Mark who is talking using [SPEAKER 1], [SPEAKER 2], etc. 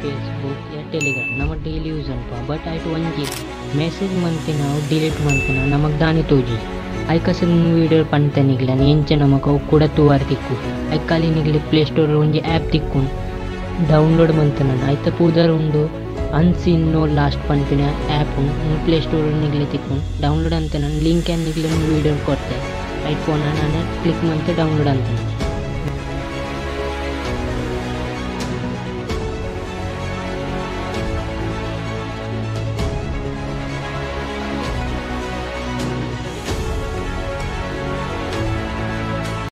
[SPEAKER 1] Facebook या Telegram नमक daily use अनपा बट आयट ಒಂಜಿ ಮೆಸೇಜ್ ಮನ್ಪಿನ ಡಿಲೀಟ್ ಮನ್ಪಿನ ನಮಕ್ ದಾನಿ ತೋಜಿ ಐಕಸ ವೀಡಿಯೋ ಪಂತ ನಿಗ್ಲನ್ ಎಂಚ ನಮಕ್ ಅವು ಕೂಡ ತೂವಾರ್ ತಿಕ್ಕು ಐಕಾಲಿ ನಿಗ್ಲಿ ಪ್ಲೇ ಸ್ಟೋರ್ ಒಂಜಿ ಆ್ಯಪ್ ತಿಕ್ಕು ಡೌನ್ಲೋಡ್ ಮಂತನನ್ ಐತ ಪೂದರ್ ಉಂಡು ಅನ್ಸಿನ್ ನೋ ಲಾಸ್ಟ್ ಪನ್ಪಿನ ಆ್ಯಪ್ ಪ್ಲೇ ಸ್ಟೋರ್ ನಿಗ್ಲಿ ತಿಕ್ಕು ಡೌನ್ಲೋಡ್ ಅಂತ ನಾನು ಲಿಂಕ್ ನಿಗ್ಲಿ ವೀಡಿಯೋ ಕೊಡ್ತೆ ಐಟ್ ಫೋನ್ ನಾನು ಕ್ಲಿಕ್ ಮಂತೆ ಡೌನ್ಲೋಡ್ ಅಂತ